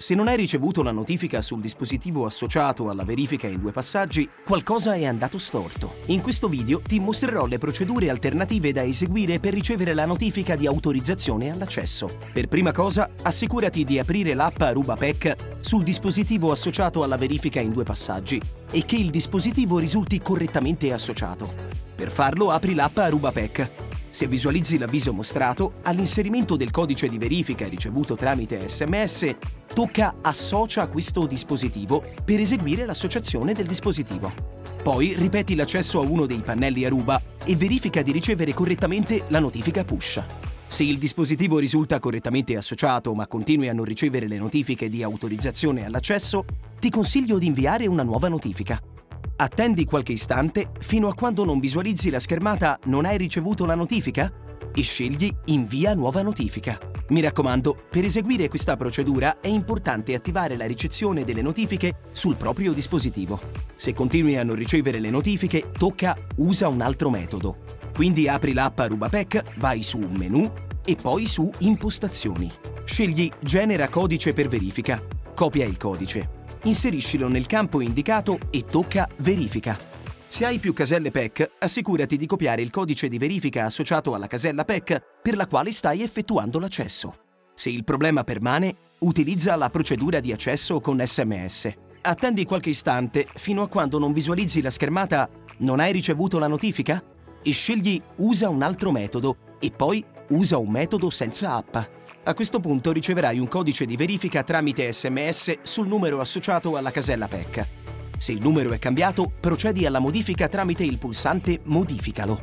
Se non hai ricevuto la notifica sul dispositivo associato alla verifica in due passaggi, qualcosa è andato storto. In questo video ti mostrerò le procedure alternative da eseguire per ricevere la notifica di autorizzazione all'accesso. Per prima cosa, assicurati di aprire l'app Aruba PEC sul dispositivo associato alla verifica in due passaggi e che il dispositivo risulti correttamente associato. Per farlo apri l'app Aruba PEC se visualizzi l'avviso mostrato, all'inserimento del codice di verifica ricevuto tramite SMS, tocca Associa questo dispositivo per eseguire l'associazione del dispositivo. Poi ripeti l'accesso a uno dei pannelli Aruba e verifica di ricevere correttamente la notifica push. Se il dispositivo risulta correttamente associato ma continui a non ricevere le notifiche di autorizzazione all'accesso, ti consiglio di inviare una nuova notifica. Attendi qualche istante fino a quando non visualizzi la schermata Non hai ricevuto la notifica? e scegli Invia nuova notifica. Mi raccomando, per eseguire questa procedura è importante attivare la ricezione delle notifiche sul proprio dispositivo. Se continui a non ricevere le notifiche, tocca Usa un altro metodo. Quindi apri l'app ArubaPack, vai su Menu e poi su Impostazioni. Scegli Genera codice per verifica. Copia il codice inseriscilo nel campo indicato e tocca Verifica. Se hai più caselle PEC, assicurati di copiare il codice di verifica associato alla casella PEC per la quale stai effettuando l'accesso. Se il problema permane, utilizza la procedura di accesso con SMS. Attendi qualche istante fino a quando non visualizzi la schermata Non hai ricevuto la notifica? e scegli Usa un altro metodo e poi Usa un metodo senza app. A questo punto riceverai un codice di verifica tramite SMS sul numero associato alla casella PEC. Se il numero è cambiato, procedi alla modifica tramite il pulsante Modificalo.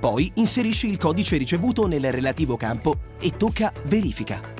Poi inserisci il codice ricevuto nel relativo campo e tocca Verifica.